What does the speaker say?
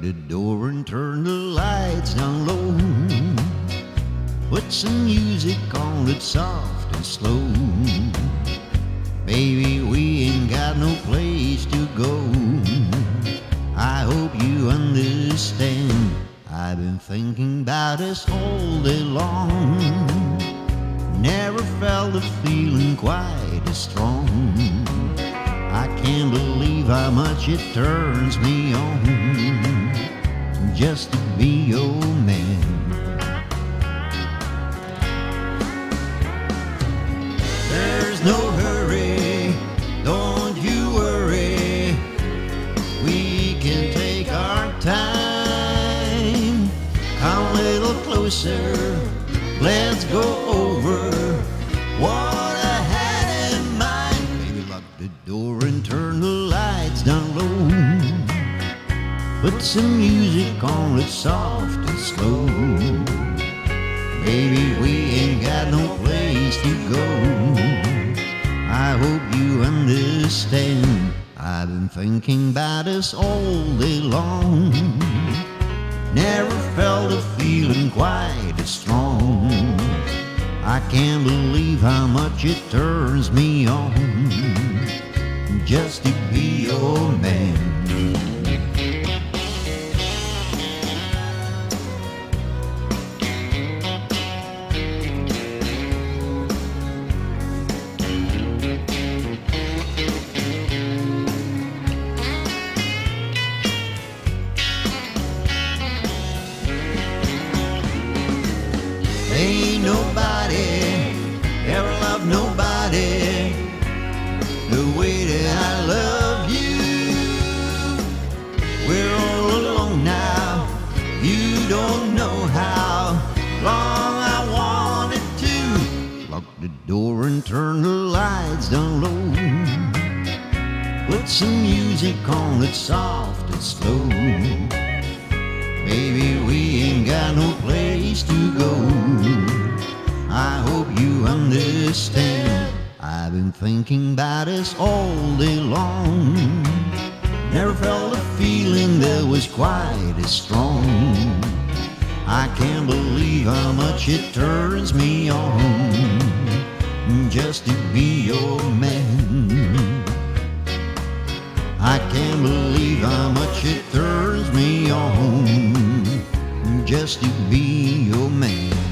the door and turn the lights down low. Put some music on it soft and slow. Baby, we ain't got no place to go. I hope you understand. I've been thinking about us all day long. Never felt a feeling quite as strong. I can't believe how much it turns me on just to be your man. There's no hurry, don't you worry. We can take our time. Come a little closer, let's go over Put some music on it soft and slow. Baby, we ain't got no place to go. I hope you understand. I've been thinking about us all day long. Never felt a feeling quite as strong. I can't believe how much it turns me on just to be your man. Ain't nobody ever loved nobody the way that I love you. We're all alone now. You don't know how long I wanted to. Lock the door and turn the lights down low. Put some music on that's soft and slow. Baby, we ain't got no place to go. Understand. I've been thinking about us all day long. Never felt a feeling that was quite as strong. I can't believe how much it turns me on just to be your man. I can't believe how much it turns me on just to be your man.